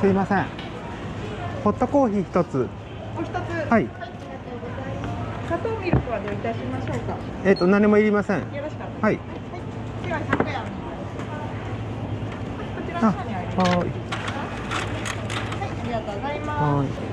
すいません。ホットコーヒー一つ。お一つ。はい、砂糖ミルクはどういたしましょうか？えっ、ー、と何もいりません。よろしかった。はい、はい、では100円。こちらの方にあります。はい。ありがとうございます。